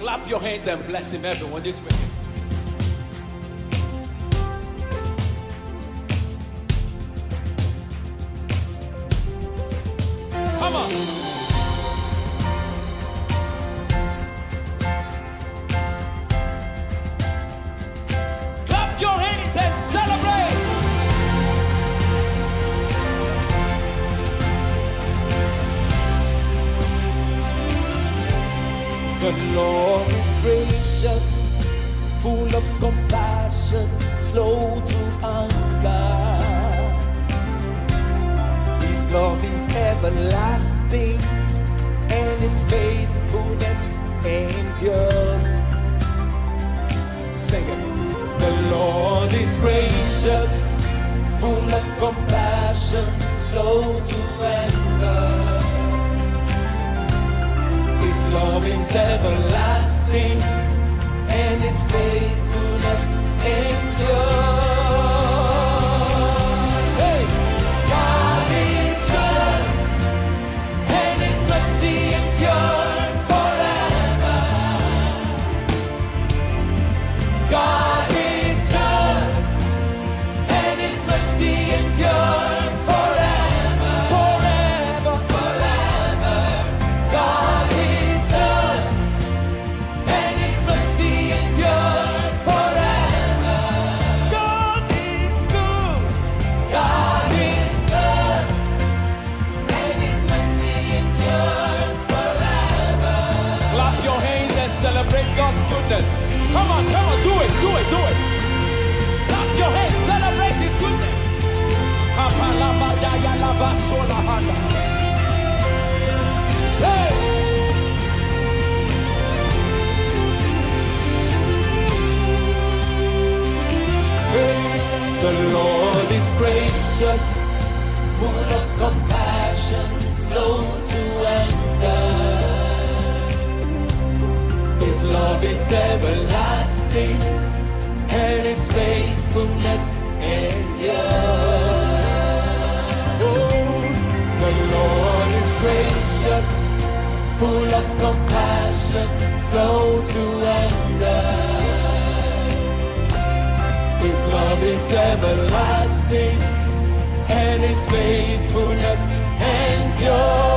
Clap your hands and bless him, everyone, this way. Lord is gracious, full of compassion, slow to anger. His love is everlasting, and His faithfulness endures. Sing it. The Lord is gracious, full of compassion, slow to anger. Love is everlasting, and His faithfulness endures. Celebrate God's goodness. Come on, come on, do it, do it, do it. Clap your hands, celebrate His goodness. The Lord is gracious, full of compassion, slow to is everlasting, and His faithfulness endures. The Lord is gracious, full of compassion, slow to anger. His love is everlasting, and His faithfulness endures.